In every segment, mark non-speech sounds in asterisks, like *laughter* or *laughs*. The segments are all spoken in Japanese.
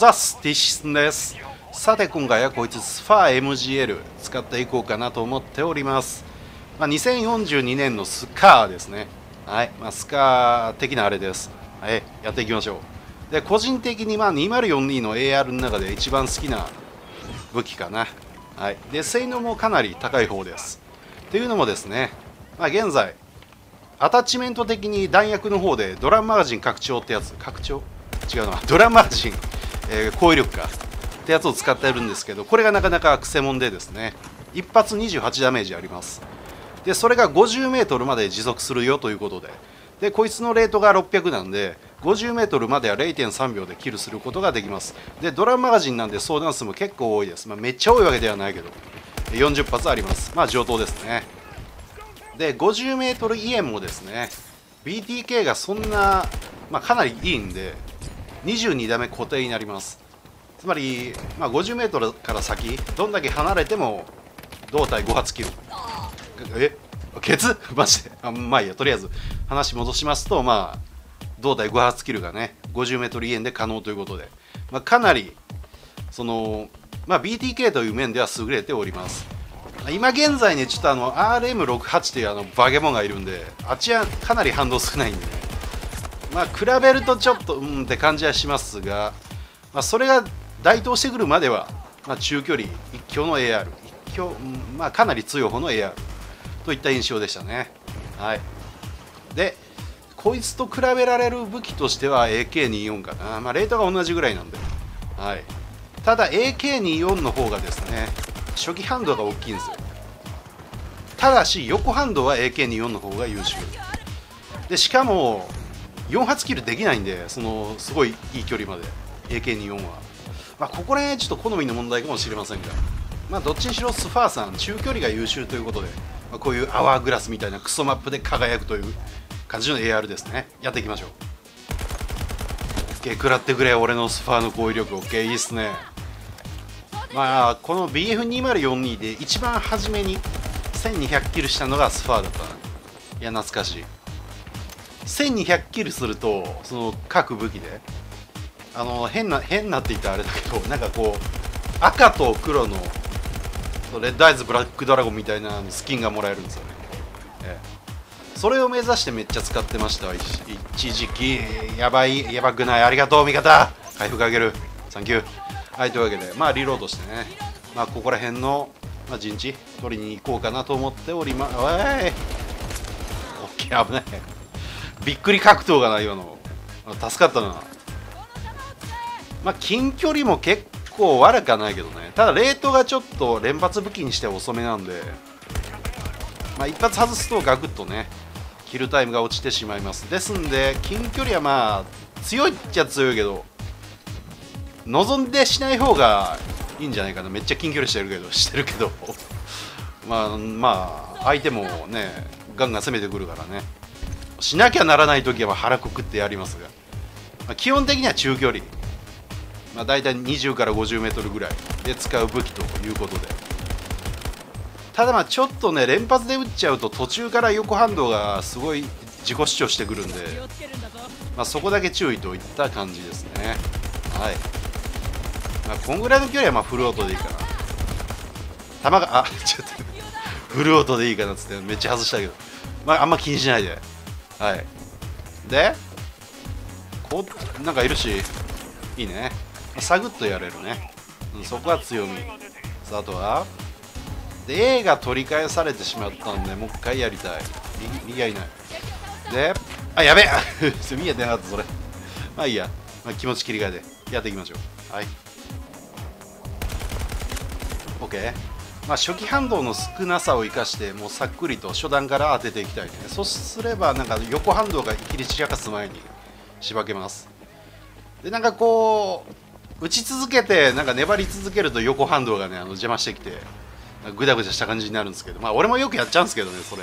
ざすティシスです。さて今回はこいつスファー MGL 使っていこうかなと思っております、まあ、2042年のスカーですね。はい、まあ、スカー的なあれです。はい。やっていきましょう。で個人的にまあ2042の AR の中で一番好きな武器かな。はい。で性能もかなり高い方です。というのもですね、まあ、現在アタッチメント的に弾薬の方でドラムマガジン拡張ってやつ。拡張？違うな。ドラムマガジン、えー、攻撃力かってやつを使ってるんですけどこれがなかなかくせもんでですね一発28ダメージあります。でそれが 50m まで持続するよということででこいつのレートが600なんで 50m までは0.3秒でキルすることができます。でドラムマガジンなんで相談数も結構多いです、まあ、めっちゃ多いわけではないけど40発あります。まあ上等ですね。で 50m イエンもですね BTK がそんな、まあ、かなりいいんで22打目固定になります。つまり、まあ、50m から先どんだけ離れても胴体5発切るえ？ケツ？*laughs* マジで？あまあいいや。とりあえず話戻しますとまあ胴体5発キルがね 50m イエンで可能ということで、まあ、かなりその、まあ、BTK という面では優れております。今現在ねちょっとあの RM68 というあのバゲモンがいるんであっちはかなり反動少ないんでね。まあ比べるとちょっとうんって感じはしますが、まあ、それが該当してくるまでは、まあ、中距離一強の AR 一強、まあ、かなり強い方の AR といった印象でしたね。はい。でこいつと比べられる武器としては AK24 かな、まあ、レートが同じぐらいなんで、はい、ただ AK24 の方がですね初期反動が大きいんですよ。ただし横反動は AK24 の方が優秀。でしかも4発キルできないんでそのすごいいい距離まで。AK24 は、まあ、ここら辺ちょっと好みの問題かもしれませんが、まあ、どっちにしろスファーさん中距離が優秀ということで、まあ、こういうアワーグラスみたいなクソマップで輝くという感じの AR ですね。やっていきましょう。OK 食らってくれ俺のスファーの攻撃力。OK いいっすね。まあこの BF2042 で一番初めに1200キルしたのがスファーだった。いや懐かしい。1200キルするとその各武器で。あの変な変なって言ったらあれだけど *laughs* なんかこう赤と黒のレッドアイズブラックドラゴンみたいなスキンがもらえるんですよね、ええ、それを目指してめっちゃ使ってました。一時期。やばいやばくない。ありがとう味方。回復あげる。サンキュー。はいというわけで。まあリロードしてね。まあここら辺の、まあ、陣地取りに行こうかなと思っておりますおい。オッケー危ない。びっくり格闘がないよの助かったな。まあ近距離も結構悪くはないけどね。ただレートがちょっと連発武器にして遅めなんで。まあ一発外すとガクッとねキルタイムが落ちてしまいます。ですんで近距離はまあ強いっちゃ強いけど望んでしない方がいいんじゃないかな。めっちゃ近距離してるけど *laughs* してるけど。まあまあ相手もねガンガン攻めてくるからね。しなきゃならない時は腹くくってやりますが、まあ、基本的には中距離、まあ、大体20から50メートルぐらいで使う武器ということで。ただまあちょっとね連発で撃っちゃうと途中から横反動がすごい自己主張してくるんで、まあ、そこだけ注意といった感じですね。はい、まあ、こんぐらいの距離はまフルオートでいいかな。弾があちょっとフルオートでいいかなっつってめっちゃ外したけど。まああんま気にしないで。はい。でこうなんかいるしいいね。サグッとやれるね、うん、そこは強み。さああとはで A が取り返されてしまったんでもう一回やりたい。右がいない。であやべえ。見えてなかったそれ。まあいいや、まあ、気持ち切り替えてやっていきましょう。はい。OK まあ、初期反動の少なさを生かしてもうさっくりと初段から当てていきたいね。そうすればなんか横反動が切り散らかす前にしばけます。でなんかこう打ち続けてなんか粘り続けると横反動がねあの邪魔してきてぐだぐだした感じになるんですけど。まあ俺もよくやっちゃうんですけどねそれ。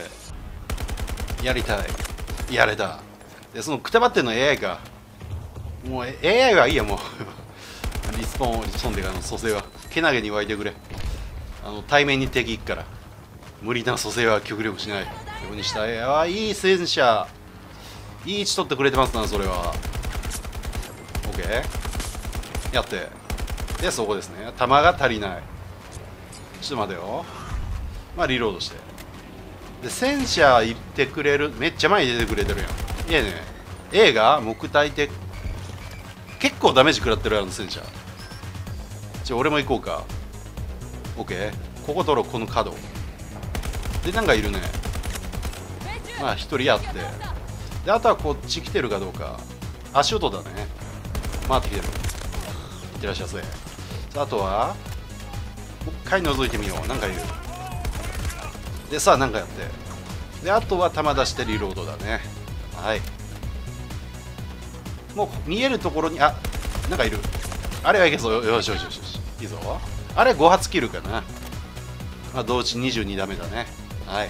やりたい。やれた。でそのくたばってんの AI か。もう AI はいいやもう。リスポンリスポンであの蘇生は。けなげに湧いてくれ。あの対面に敵行くから。無理な蘇生は極力しないようにしたい。あいい戦車いい位置取ってくれてますなそれは。OK やって。でそこですね。弾が足りない。ちょっと待てよ。まあリロードして。で戦車行ってくれる。めっちゃ前に出てくれてるやん。いやね。A が木体で結構ダメージ食らってるやん戦車。じゃ俺も行こうか。OK ここ取ろうこの角でなんかいるねまあ1人やってであとはこっち来てるかどうか足音だね回ってきてるいってらっしゃいませさあとはもう一回覗いてみようなんかいるでさあなんかやってであとは弾出してリロードだねはいもう見えるところにあなんかいるあれはいけそうよしよしよしよしいいぞあれ5発切るかな、まあ、同時22ダメだね。はい。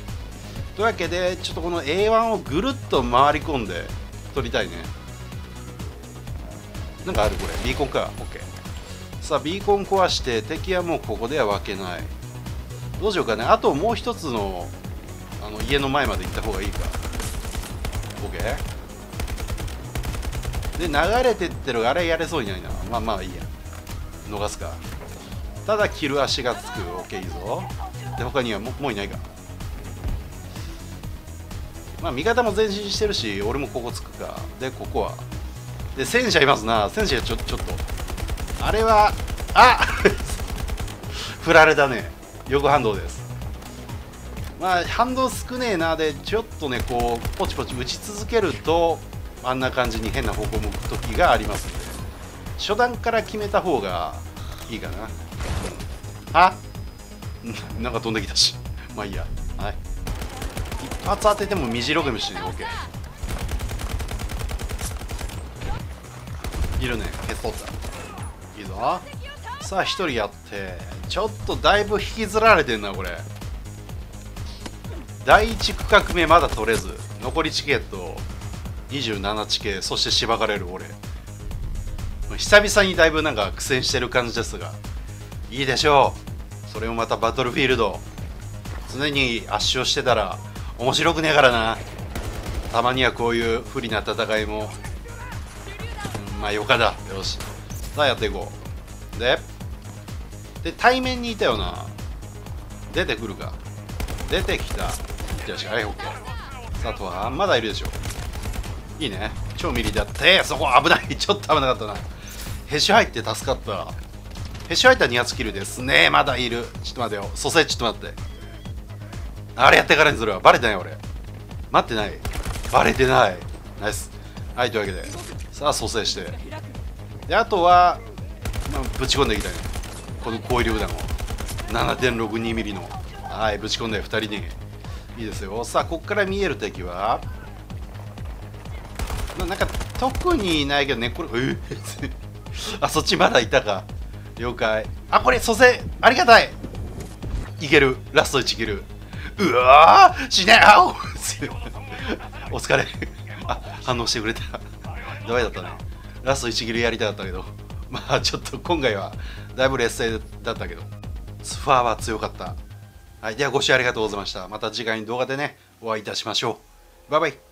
というわけでちょっとこの A1 をぐるっと回り込んで取りたいね。なんかあるこれ。ビーコンか。OK さあビーコン壊して敵はもうここでは分けない。どうしようかね。あともう一つのあの家の前まで行った方がいいか。OK で流れてってるあれやれそうにないな。まあまあいいや。逃すか。ただ切る足がつく。OK いいぞ。で他にはももういないか。まあ味方も前進してるし俺もここつくか。でここは。で戦車いますな。戦車ちょちょっと。あれはあ *laughs* 振られたね。横反動です。まあ反動少ねえな。でちょっとねこうポチポチ打ち続けるとあんな感じに変な方向向く時がありますんで。初段から決めた方がいいかな、うん、あ *laughs* なんか飛んできたし。まあいいや。はい。一発当ててもみじろぐむしね OK いるね。ヘッドったいいぞ。さあ1人やって。ちょっとだいぶ引きずられてんなこれ。第1区画目まだ取れず。残りチケット。27地形。そしてしばかれる俺久々にだいぶなんか苦戦してる感じですがいいでしょう。それもまたバトルフィールド常に圧勝してたら面白くねえからな。たまにはこういう不利な戦いも、うん、まあよかだ。よし。さあやっていこう。でで対面にいたよな。出てくるか。出てきた。よしはい OK さあとはまだいるでしょ。いいね。超ミリだってそこ危ない。ちょっと危なかったな。へし入って助かった。へし入った2発キルですね。まだいる。ちょっと待てよ。蘇生ちょっと待って。あれやってからにするわ。バレてない俺。待ってない。バレてない。ナイス。はいというわけで。さあ蘇生して。であとは、まあ、ぶち込んでいきたいこの高威力弾を。7.62mm の。はいぶち込んで2人に。いいですよ。さあここから見える敵は。なんか特にいないけどね。これえ *laughs* *laughs* あそっちまだいたか。了解。あこれ蘇生。ありがたい。いける。ラスト1いける。うわー。死ね。あおお疲れ。あ反応してくれた。ダメだったね。ラスト1切りやりたかったけど。まあちょっと今回はだいぶ劣勢だったけど。スファーは強かった。はいではご視聴ありがとうございました。また次回の動画でねお会いいたしましょう。バイバイ。